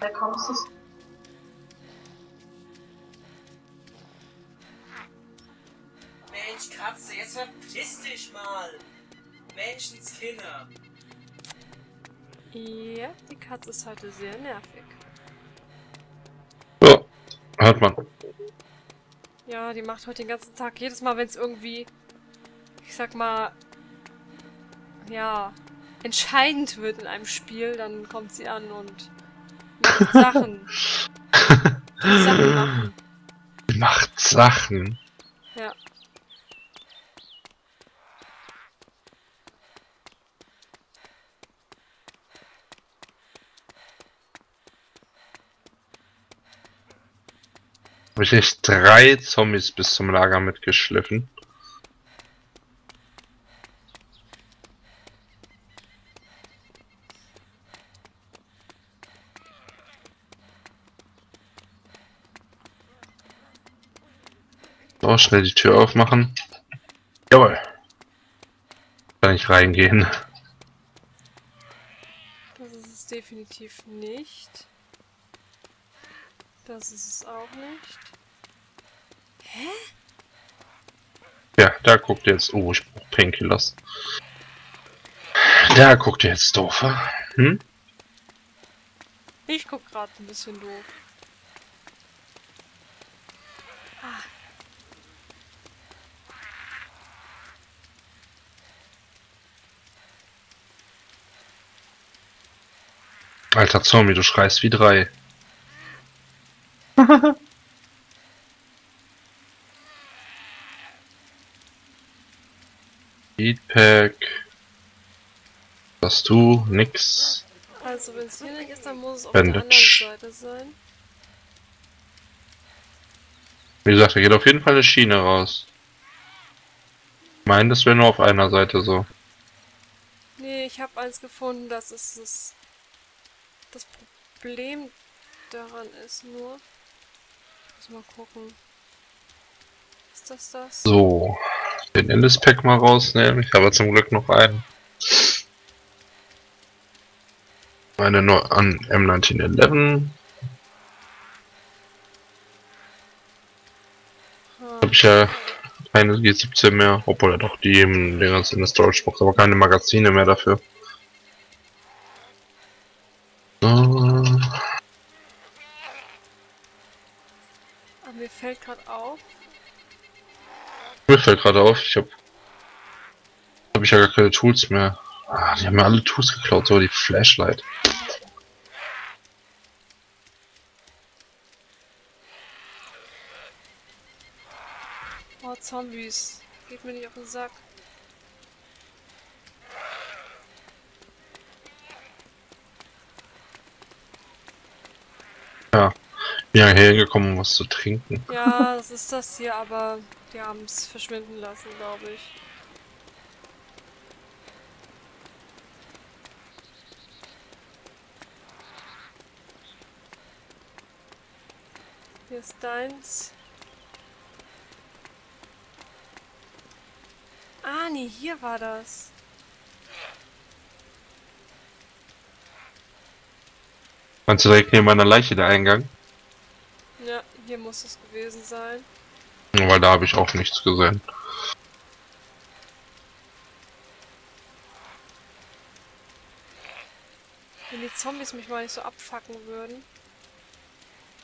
Da kommst du. Mensch, Katze, jetzt verpiss dich mal! Menschenskinder! Ja, die Katze ist heute sehr nervig. Ja, hört man. Ja, die macht heute den ganzen Tag, jedes Mal, wenn es irgendwie, ich sag mal, ja, entscheidend wird in einem Spiel, dann kommt sie an und macht Sachen. Sachen machen. Macht Sachen. Ja. Habe ich echt drei Zombies bis zum Lager mitgeschliffen. So, schnell die Tür aufmachen. Jawohl. Kann ich reingehen. Das ist es definitiv nicht. Das ist es auch nicht. Hä? Ja, da guckt ihr jetzt. Oh, ich brauch Painkillers. Da guckt ihr jetzt doof. Hm? Ich guck gerade ein bisschen doof. Alter Zombie, du schreist wie drei. Feedback. Das du, nix. Also, wenn es hier nicht ist, dann muss es auf der anderen Bandage. Seite sein. Wie gesagt, da geht auf jeden Fall eine Schiene raus. Ich meine, das wäre nur auf einer Seite so. Nee, ich habe eins gefunden, das ist es. Das Problem daran ist nur. Muss mal gucken. Ist das das? So. Den Endespack mal rausnehmen. Ich habe zum Glück noch einen. Meine nur an M1911. Ah, Habe ich ja keine G17 mehr, obwohl er doch die den ganzen in der Storage Box, aber keine Magazine mehr dafür. So. aber mir fällt gerade auf. Mir fällt gerade auf, ich habe habe ich ja gar keine Tools mehr. Ah, die haben mir alle Tools geklaut, so die Flashlight. Oh, Zombies. Geht mir nicht auf den Sack. Ja, bin ja hergekommen, um was zu trinken. Ja, das ist das hier, aber die haben es verschwinden lassen, glaube ich. Hier ist deins. Ah, nee, hier war das. Meinst du direkt neben meiner Leiche der Eingang? Hier muss es gewesen sein. Weil da habe ich auch nichts gesehen. Wenn die Zombies mich mal nicht so abfacken würden.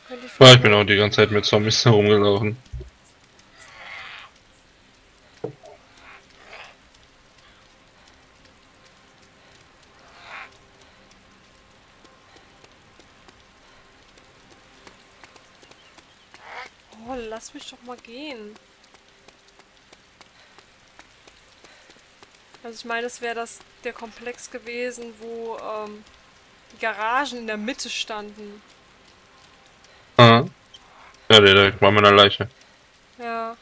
Könnte ich Ja, ich bin auch die ganze Zeit mit Zombies herumgelaufen. Oh, lass mich doch mal gehen. Also ich meine, es wäre das der Komplex gewesen, wo ähm, die Garagen in der Mitte standen. Ah. Ja, der direkt bei meiner Leiche. Ja.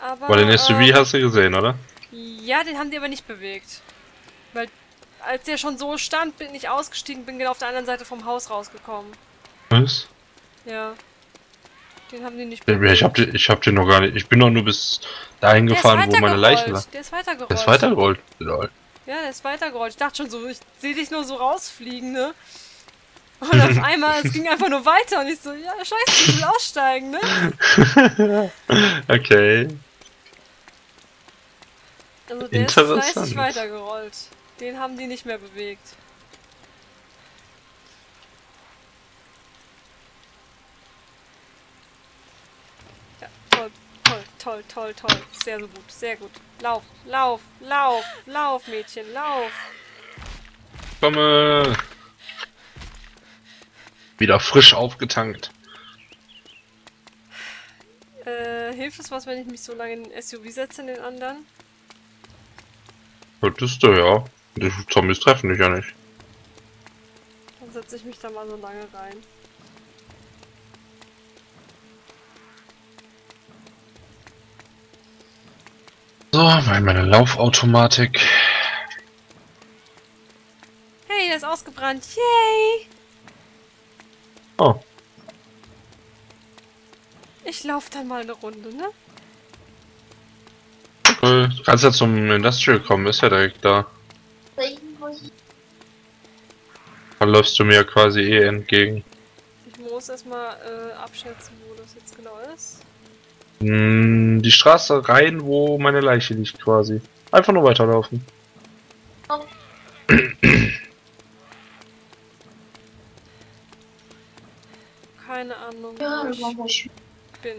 Aber. Weil den SUV ähm, hast du gesehen, oder? Ja, den haben die aber nicht bewegt. Weil als der schon so stand, bin ich ausgestiegen, bin genau auf der anderen Seite vom Haus rausgekommen. Was? Ja. Den haben die nicht Ich hab, den- ich hab den noch gar nicht. Ich bin doch nur bis dahin Der gefahren, wo meine Leiche lag. Der ist weitergerollt. Der ist weitergerollt. Lol. Ja, der ist weitergerollt. Ich dachte schon so, ich sehe dich nur so rausfliegen, ne? Und auf einmal, es ging einfach nur weiter und ich so, ja, scheiße, ich will aussteigen, ne? okay. Also der ist fleißig weitergerollt. Den haben die nicht mehr bewegt. Ja, toll, toll, toll, toll. Sehr so gut, sehr gut. Lauf, lauf, lauf, lauf, Mädchen, lauf. Komme. Wieder frisch aufgetankt. Äh, hilft es was, wenn ich mich so lange in den SUV setze in den anderen? Könntest du, ja. Die Zombies treffen dich ja nicht. Dann setze ich mich da mal so lange rein. So, mal meine Laufautomatik. Hey, der ist ausgebrannt. Yay! Oh, Ich laufe dann mal eine Runde, ne? cool. Du kannst ja zum Industrial kommen, ist ja direkt da. Dann läufst du mir quasi eh entgegen. Ich muss erstmal äh, abschätzen, wo das jetzt genau ist. Hm, die Straße rein, wo meine Leiche liegt quasi. Einfach nur weiterlaufen. Keine Ahnung, wo ich bin.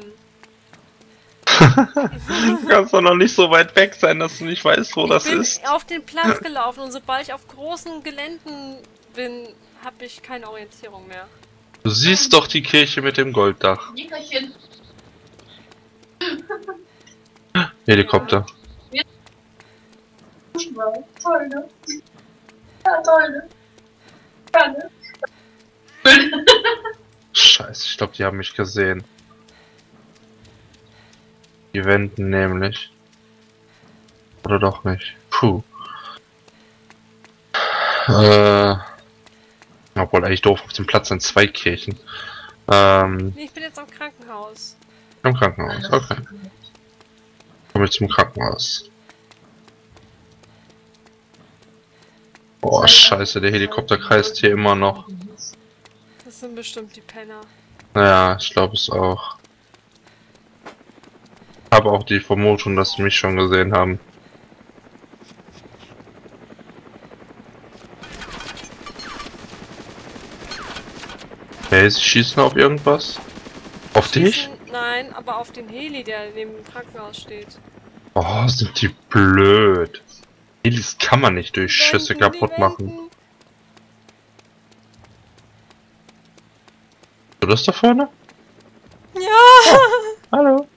Du kannst doch noch nicht so weit weg sein, dass du nicht weißt, wo das ich bin ist. auf den Platz gelaufen und sobald ich auf großen Geländen bin, habe ich keine Orientierung mehr. Du siehst doch die Kirche mit dem Golddach. Nickerchen. Helikopter. Ja? Scheiße, ich glaube, die haben mich gesehen. Die wenden nämlich. Oder doch nicht. Puh. Äh. Obwohl eigentlich doof, auf dem Platz sind zwei Kirchen. Ähm, Nee, ich bin jetzt am Krankenhaus. Im Krankenhaus, okay. Komme ich zum Krankenhaus. Boah, scheiße, der Helikopter kreist hier immer noch. Das sind bestimmt die Penner. Naja, ich glaube es auch. Habe auch die Vermutung, dass sie mich schon gesehen haben. Hey, sie schießen auf irgendwas? Auf dich? Nein, aber auf den Heli, der neben dem Krankenhaus steht. Oh, sind die blöd. Helis kann man nicht durch Schüsse Wenden, die kaputt machen. Du das da vorne? Ja! Hallo.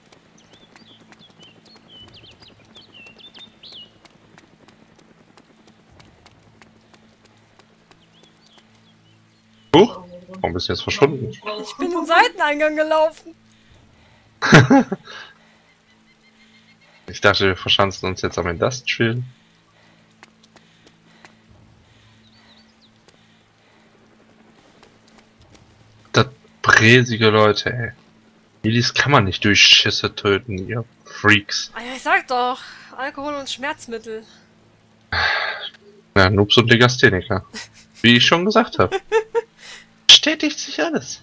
Huch, warum bist du jetzt verschwunden? Ich bin den Seiteneingang gelaufen. Ich dachte, wir verschanzen uns jetzt am Industrial. Das bräsige Leute, ey. Milis kann man nicht durch Schüsse töten, ihr Freaks. Ah ja, ich sag doch, Alkohol und Schmerzmittel. Ja, Noobs und Legastheniker. Wie ich schon gesagt habe. Bestätigt sich alles.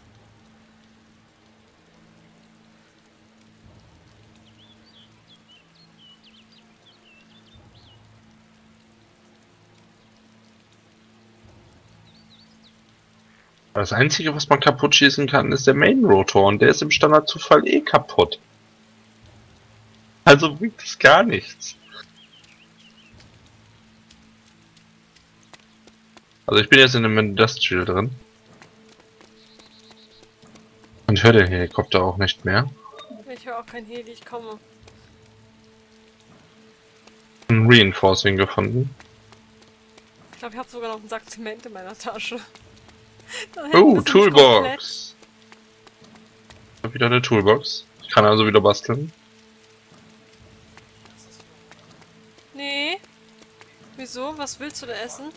Das einzige, was man kaputt schießen kann, ist der Main Rotor und der ist im Standardzufall eh kaputt. Also bringt es gar nichts. Also ich bin jetzt in einem Industrial drin. Und höre den Helikopter auch nicht mehr. Ich höre auch kein Heli, ich komme. Ein Reinforcing gefunden. Ich glaube, ich habe sogar noch einen Sack Zement in meiner Tasche. Da Oh, Toolbox. Ich hab wieder eine Toolbox. Ich kann also wieder basteln. Nee. Wieso? Was willst du denn essen?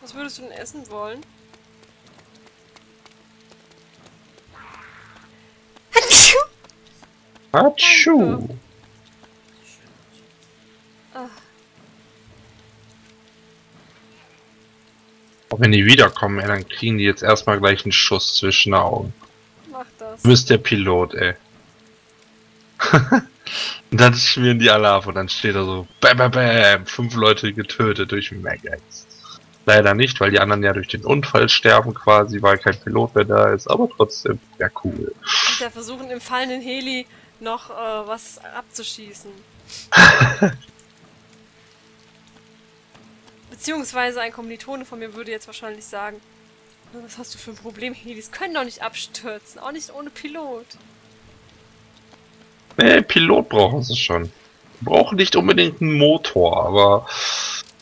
Was würdest du denn essen wollen? Hatschu! Ah. Wenn die wiederkommen, ey, dann kriegen die jetzt erstmal gleich einen Schuss zwischen den Augen. Mach das. Du bist der Pilot, ey. und dann schmieren die alle ab und dann steht da so, bam, bam, bam, fünf Leute getötet durch Megax. Leider nicht, weil die anderen ja durch den Unfall sterben quasi, weil kein Pilot mehr da ist, aber trotzdem, ja cool. Und der versuchen im fallenden Heli noch äh, was abzuschießen. Beziehungsweise ein Kommilitone von mir würde jetzt wahrscheinlich sagen, "Na, was hast du für ein Problem? Helis können doch nicht abstürzen, auch nicht ohne Pilot. Nee, Pilot brauchen sie schon. Brauchen nicht unbedingt einen Motor, aber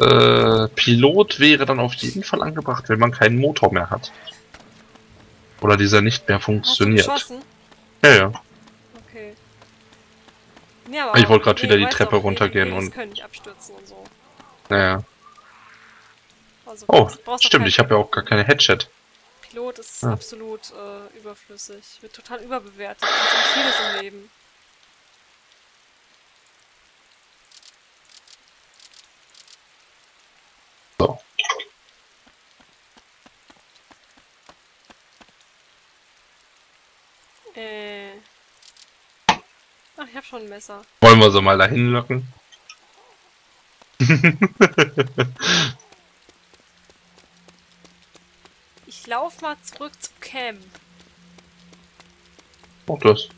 äh, Pilot wäre dann auf jeden Fall angebracht, wenn man keinen Motor mehr hat. Oder dieser nicht mehr Hast du funktioniert. geschossen? Ja, ja. Okay. Ja, aber Ich wollte grad nee, wieder die Treppe runtergehen und- können nicht abstürzen und so. Naja. Also Oh, stimmt, ich habe ja auch gar keine Headset. Pilot ist Ah. absolut äh, überflüssig. Wird total überbewertet. Das ist vieles im Leben. So. Äh. Ach, ich hab schon ein Messer. Wollen wir sie mal dahin locken? Ich lauf mal zurück zum Camp. Auch das.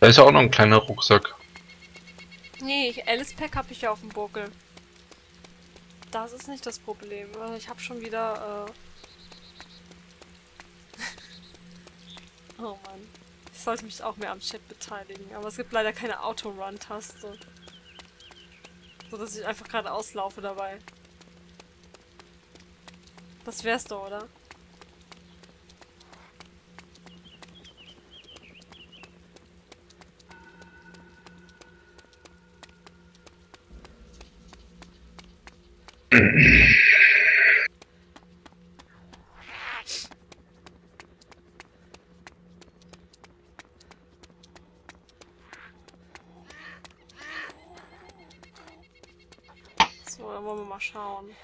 Da ist ja auch noch ein kleiner Rucksack. Nee, ich- Alice Pack hab ich ja auf dem Buckel. Das ist nicht das Problem. Äh, Ich hab schon wieder, äh... oh Mann. Ich sollte mich auch mehr am Chat beteiligen, aber es gibt leider keine Auto-Run-Taste. So dass ich einfach gerade auslaufe dabei. Das wär's doch, oder? So, dann wollen wir mal schauen.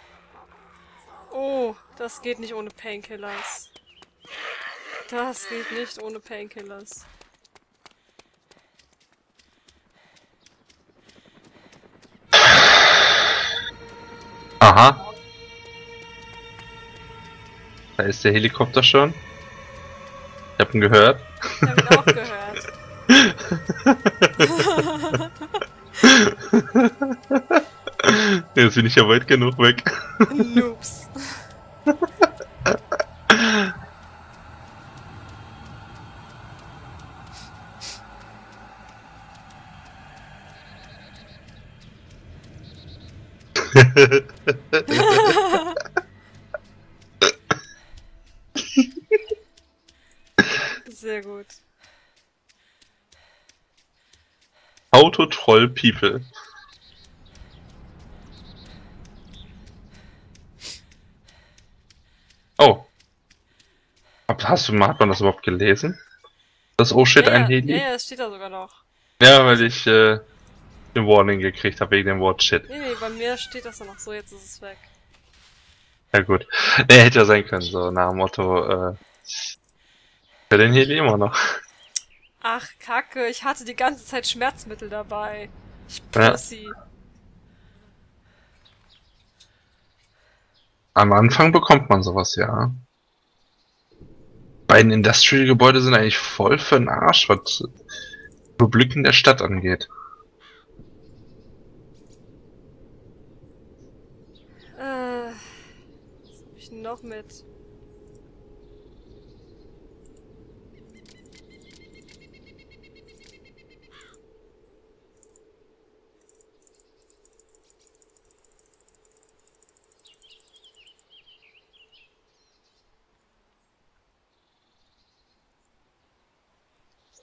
Oh, das geht nicht ohne Painkillers. Das geht nicht ohne Painkillers. Aha. Da ist der Helikopter schon. Ich hab ihn gehört. Ich hab ihn auch gehört. Jetzt bin ich ja weit genug weg. Noobs. Sehr gut. Auto Troll People. Oh. Hab- Hast du mal, hat man das überhaupt gelesen? Das Oh shit, ja, ein ja, Heli? Ja, ja, das steht da sogar noch. Ja, weil ich äh, ein Warning gekriegt habe wegen dem Wort Shit. Nee, nee, bei mir steht das ja noch so, jetzt ist es weg. Ja gut. Nee, hätte ja sein können, so nach dem Motto, äh, für den Heli immer noch. Ach, Kacke, ich hatte die ganze Zeit Schmerzmittel dabei. Ich Ja. Pussy. Am Anfang bekommt man sowas, ja. Beiden Industrial-Gebäude sind eigentlich voll für den Arsch, was Überblicken der Stadt angeht. Äh, was hab ich noch mit?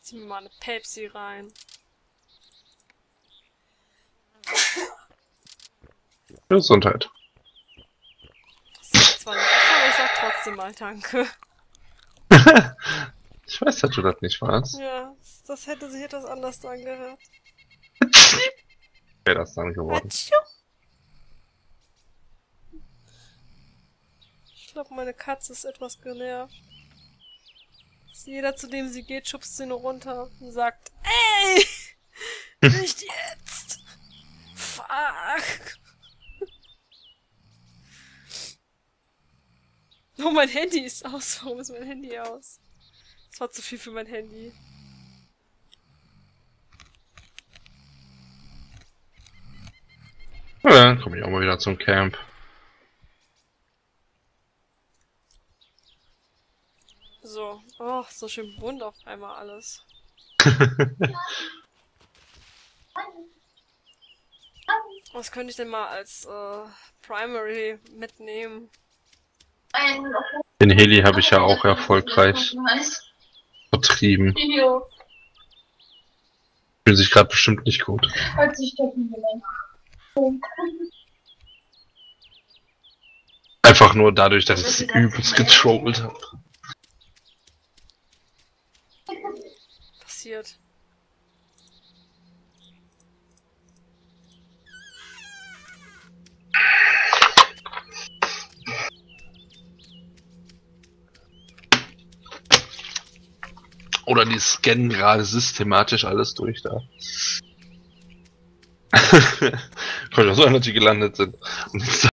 Zieh mir mal eine Pepsi rein. Gesundheit. Das ist zwar nicht, aber ich sag trotzdem mal Danke. Ich weiß, dass du das nicht warst. Ja, das- das hätte sich etwas anders angehört. Wäre das dann geworden. Atschu. Ich glaube, meine Katze ist etwas genervt. Jeder, zu dem sie geht, schubst sie nur runter und sagt, ey! Nicht jetzt! Fuck! Oh, mein Handy ist aus. Warum ist mein Handy aus? Das war zu viel für mein Handy. Ja, dann komme ich auch mal wieder zum Camp. So. Oh, so schön bunt auf einmal alles. Was könnte ich denn mal als äh, Primary mitnehmen? Den Heli habe ich ja auch erfolgreich vertrieben. Fühlt sich gerade bestimmt nicht gut. Einfach nur dadurch, dass ich es übelst getrollt habe. Die scannen gerade systematisch alles durch da. Könnte auch sein, dass die gelandet sind. Und